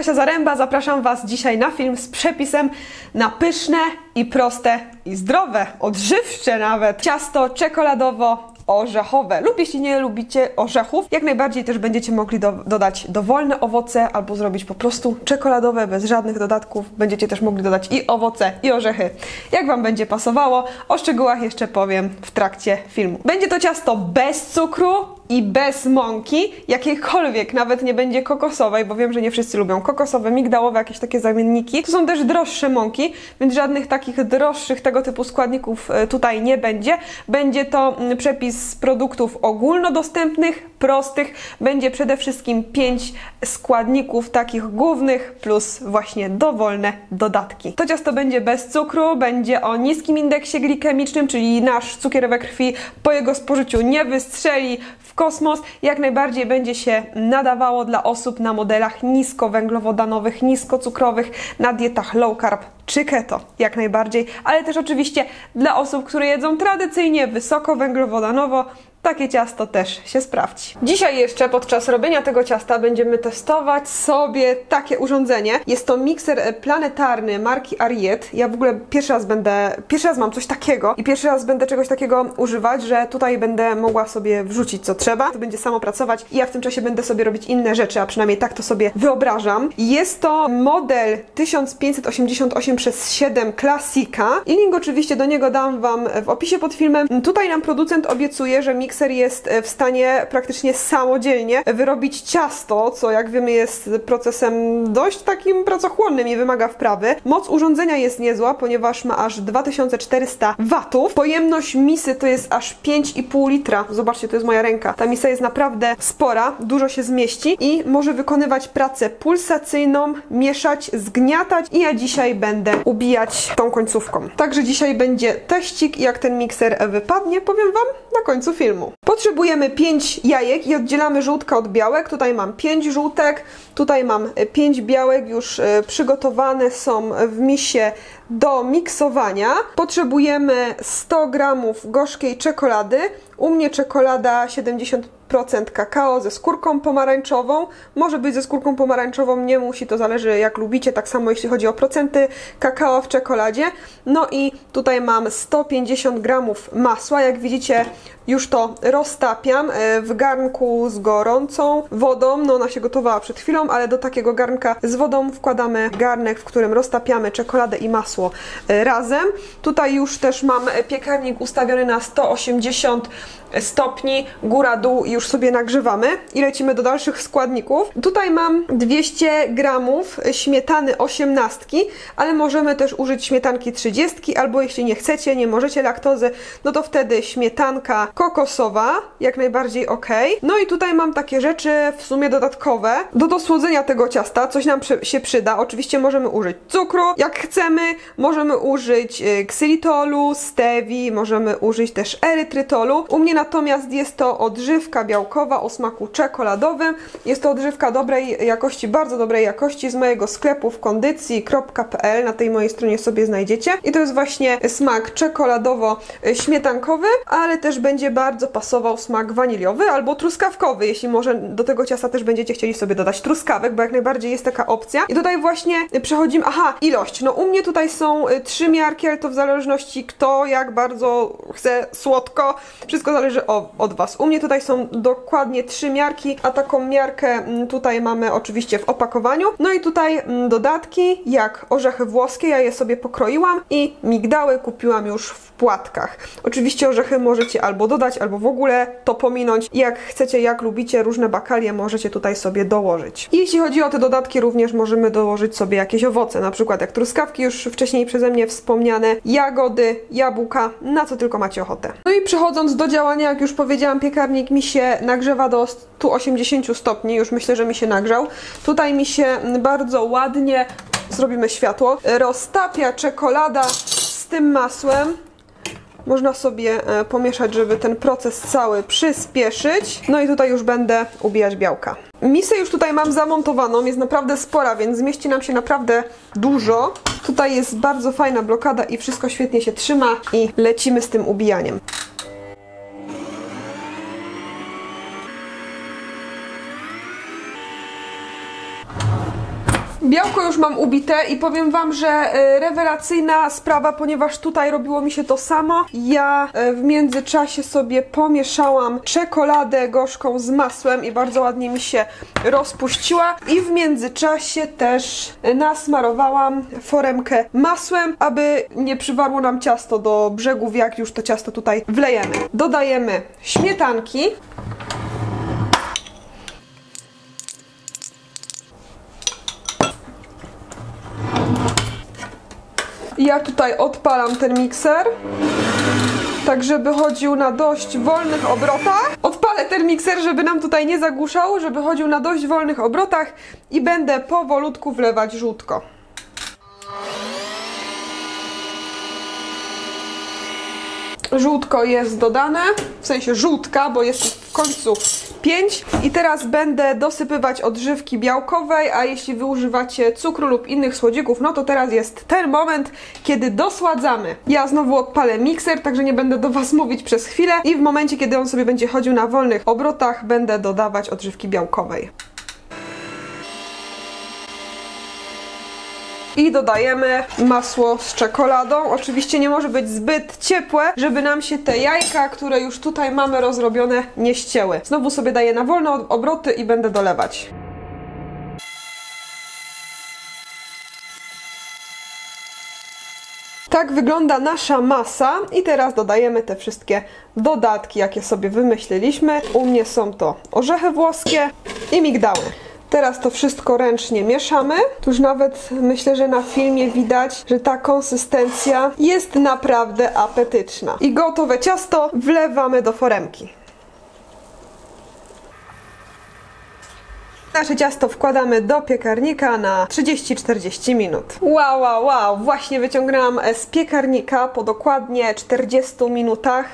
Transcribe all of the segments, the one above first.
Kasia Zaręba, zapraszam Was dzisiaj na film z przepisem na pyszne i proste i zdrowe, odżywcze nawet ciasto czekoladowo orzechowe lub jeśli nie lubicie orzechów, jak najbardziej też będziecie mogli do, dodać dowolne owoce albo zrobić po prostu czekoladowe bez żadnych dodatków. Będziecie też mogli dodać i owoce i orzechy. Jak Wam będzie pasowało, o szczegółach jeszcze powiem w trakcie filmu. Będzie to ciasto bez cukru, i bez mąki, jakiejkolwiek, nawet nie będzie kokosowej, bo wiem, że nie wszyscy lubią kokosowe, migdałowe, jakieś takie zamienniki. To są też droższe mąki, więc żadnych takich droższych tego typu składników e, tutaj nie będzie. Będzie to mm, przepis produktów ogólnodostępnych, prostych. Będzie przede wszystkim 5 składników takich głównych plus właśnie dowolne dodatki. To ciasto będzie bez cukru, będzie o niskim indeksie glikemicznym, czyli nasz cukier we krwi po jego spożyciu nie wystrzeli w kosmos. Jak najbardziej będzie się nadawało dla osób na modelach niskowęglowodanowych, niskocukrowych, na dietach low carb czy keto, jak najbardziej, ale też oczywiście dla osób, które jedzą tradycyjnie wysokowęglowodanowo, takie ciasto też się sprawdzi. Dzisiaj jeszcze podczas robienia tego ciasta będziemy testować sobie takie urządzenie. Jest to mikser planetarny marki Ariet. Ja w ogóle pierwszy raz będę, pierwszy raz mam coś takiego i pierwszy raz będę czegoś takiego używać, że tutaj będę mogła sobie wrzucić co trzeba. To będzie samo pracować i ja w tym czasie będę sobie robić inne rzeczy, a przynajmniej tak to sobie wyobrażam. Jest to model 1588 przez 7 Classica i link oczywiście do niego dam Wam w opisie pod filmem. Tutaj nam producent obiecuje, że mikser jest w stanie praktycznie samodzielnie wyrobić ciasto, co jak wiemy jest procesem dość takim pracochłonnym i wymaga wprawy. Moc urządzenia jest niezła, ponieważ ma aż 2400 watów. Pojemność misy to jest aż 5,5 litra. Zobaczcie, to jest moja ręka. Ta misa jest naprawdę spora, dużo się zmieści i może wykonywać pracę pulsacyjną, mieszać, zgniatać i ja dzisiaj będę ubijać tą końcówką. Także dzisiaj będzie teścik, jak ten mikser wypadnie, powiem Wam na końcu filmu. Potrzebujemy 5 jajek i oddzielamy żółtka od białek. Tutaj mam 5 żółtek, tutaj mam 5 białek już e, przygotowane są w misie do miksowania. Potrzebujemy 100 gramów gorzkiej czekolady. U mnie czekolada 70 procent kakao ze skórką pomarańczową. Może być ze skórką pomarańczową, nie musi, to zależy jak lubicie, tak samo jeśli chodzi o procenty kakao w czekoladzie. No i tutaj mam 150 gramów masła, jak widzicie już to roztapiam e, w garnku z gorącą wodą, no ona się gotowała przed chwilą, ale do takiego garnka z wodą wkładamy garnek, w którym roztapiamy czekoladę i masło e, razem. Tutaj już też mam piekarnik ustawiony na 180 stopni, góra-dół już sobie nagrzewamy i lecimy do dalszych składników. Tutaj mam 200 gramów śmietany 18, ale możemy też użyć śmietanki 30, albo jeśli nie chcecie, nie możecie laktozy, no to wtedy śmietanka kokosowa, jak najbardziej ok. No i tutaj mam takie rzeczy w sumie dodatkowe do dosłodzenia tego ciasta, coś nam się przyda. Oczywiście możemy użyć cukru, jak chcemy, możemy użyć y, ksylitolu, stewi, możemy użyć też erytrytolu. U mnie natomiast jest to odżywka białkowa o smaku czekoladowym. Jest to odżywka dobrej jakości, bardzo dobrej jakości z mojego sklepu w kondycji.pl. Na tej mojej stronie sobie znajdziecie. I to jest właśnie smak czekoladowo-śmietankowy, ale też będzie bardzo pasował smak waniliowy albo truskawkowy, jeśli może do tego ciasta też będziecie chcieli sobie dodać truskawek, bo jak najbardziej jest taka opcja. I tutaj właśnie przechodzimy, aha, ilość. No u mnie tutaj są y, trzy miarki, ale to w zależności kto jak bardzo chce słodko. Wszystko zależy zależy od Was. U mnie tutaj są dokładnie trzy miarki, a taką miarkę mm, tutaj mamy oczywiście w opakowaniu. No i tutaj mm, dodatki, jak orzechy włoskie, ja je sobie pokroiłam i migdały kupiłam już w płatkach. Oczywiście orzechy możecie albo dodać, albo w ogóle to pominąć. Jak chcecie, jak lubicie, różne bakalie możecie tutaj sobie dołożyć. Jeśli chodzi o te dodatki, również możemy dołożyć sobie jakieś owoce, na przykład jak truskawki już wcześniej przeze mnie wspomniane, jagody, jabłka, na co tylko macie ochotę. No i przechodząc do działania jak już powiedziałam, piekarnik mi się nagrzewa do 180 stopni, już myślę, że mi się nagrzał. Tutaj mi się bardzo ładnie, zrobimy światło, roztapia czekolada z tym masłem. Można sobie e, pomieszać, żeby ten proces cały przyspieszyć. No i tutaj już będę ubijać białka. Misę już tutaj mam zamontowaną, jest naprawdę spora, więc zmieści nam się naprawdę dużo. Tutaj jest bardzo fajna blokada i wszystko świetnie się trzyma i lecimy z tym ubijaniem. Białko już mam ubite i powiem Wam, że e, rewelacyjna sprawa, ponieważ tutaj robiło mi się to samo. Ja e, w międzyczasie sobie pomieszałam czekoladę gorzką z masłem i bardzo ładnie mi się rozpuściła. I w międzyczasie też nasmarowałam foremkę masłem, aby nie przywarło nam ciasto do brzegów, jak już to ciasto tutaj wlejemy. Dodajemy śmietanki. Ja tutaj odpalam ten mikser, tak żeby chodził na dość wolnych obrotach. Odpalę ten mikser, żeby nam tutaj nie zagłuszał, żeby chodził na dość wolnych obrotach i będę powolutku wlewać żółtko. Żółtko jest dodane, w sensie żółtka, bo jest końcu 5. I teraz będę dosypywać odżywki białkowej, a jeśli wy używacie cukru lub innych słodzików, no to teraz jest ten moment, kiedy dosładzamy. Ja znowu odpalę mikser, także nie będę do Was mówić przez chwilę i w momencie, kiedy on sobie będzie chodził na wolnych obrotach, będę dodawać odżywki białkowej. I dodajemy masło z czekoladą. Oczywiście nie może być zbyt ciepłe, żeby nam się te jajka, które już tutaj mamy rozrobione, nie ścięły. Znowu sobie daję na wolne obroty i będę dolewać. Tak wygląda nasza masa i teraz dodajemy te wszystkie dodatki, jakie sobie wymyśliliśmy. U mnie są to orzechy włoskie i migdały. Teraz to wszystko ręcznie mieszamy. Tu już nawet myślę, że na filmie widać, że ta konsystencja jest naprawdę apetyczna. I gotowe ciasto wlewamy do foremki. Nasze ciasto wkładamy do piekarnika na 30-40 minut. Wow, wow, wow! Właśnie wyciągnęłam z piekarnika po dokładnie 40 minutach.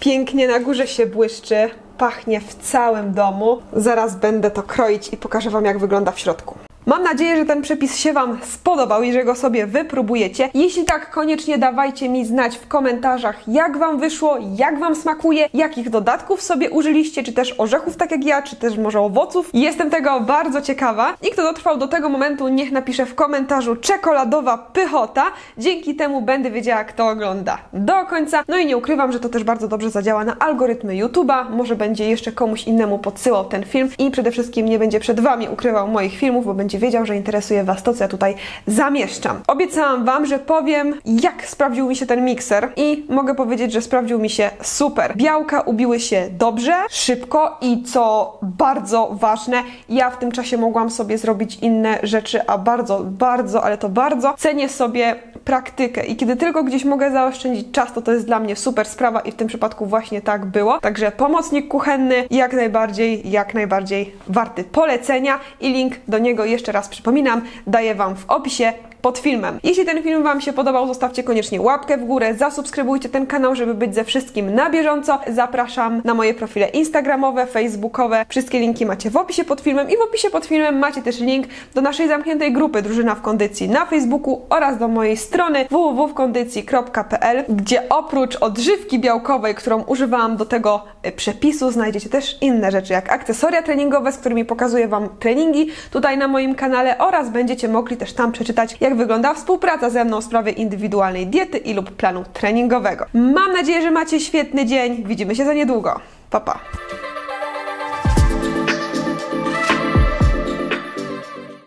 Pięknie na górze się błyszczy pachnie w całym domu. Zaraz będę to kroić i pokażę Wam, jak wygląda w środku. Mam nadzieję, że ten przepis się Wam spodobał i że go sobie wypróbujecie. Jeśli tak, koniecznie dawajcie mi znać w komentarzach, jak Wam wyszło, jak Wam smakuje, jakich dodatków sobie użyliście, czy też orzechów, tak jak ja, czy też może owoców. Jestem tego bardzo ciekawa. I kto dotrwał do tego momentu, niech napisze w komentarzu czekoladowa pychota. Dzięki temu będę wiedziała, kto ogląda do końca. No i nie ukrywam, że to też bardzo dobrze zadziała na algorytmy YouTube'a. Może będzie jeszcze komuś innemu podsyłał ten film i przede wszystkim nie będzie przed Wami ukrywał moich filmów, bo będzie wiedział, że interesuje Was to, co ja tutaj zamieszczam. Obiecałam Wam, że powiem, jak sprawdził mi się ten mikser i mogę powiedzieć, że sprawdził mi się super. Białka ubiły się dobrze, szybko i co bardzo ważne, ja w tym czasie mogłam sobie zrobić inne rzeczy, a bardzo, bardzo, ale to bardzo cenię sobie praktykę i kiedy tylko gdzieś mogę zaoszczędzić czas, to to jest dla mnie super sprawa i w tym przypadku właśnie tak było. Także pomocnik kuchenny jak najbardziej, jak najbardziej warty polecenia i link do niego jeszcze raz przypominam, daję Wam w opisie pod filmem. Jeśli ten film Wam się podobał, zostawcie koniecznie łapkę w górę, zasubskrybujcie ten kanał, żeby być ze wszystkim na bieżąco. Zapraszam na moje profile instagramowe, facebookowe. Wszystkie linki macie w opisie pod filmem i w opisie pod filmem macie też link do naszej zamkniętej grupy Drużyna w Kondycji na Facebooku oraz do mojej strony www.kondycji.pl, gdzie oprócz odżywki białkowej, którą używałam do tego e, przepisu, znajdziecie też inne rzeczy, jak akcesoria treningowe, z którymi pokazuję Wam treningi tutaj na moim kanale oraz będziecie mogli też tam przeczytać, jak wygląda współpraca ze mną w sprawie indywidualnej diety i lub planu treningowego. Mam nadzieję, że macie świetny dzień. Widzimy się za niedługo. Pa, pa.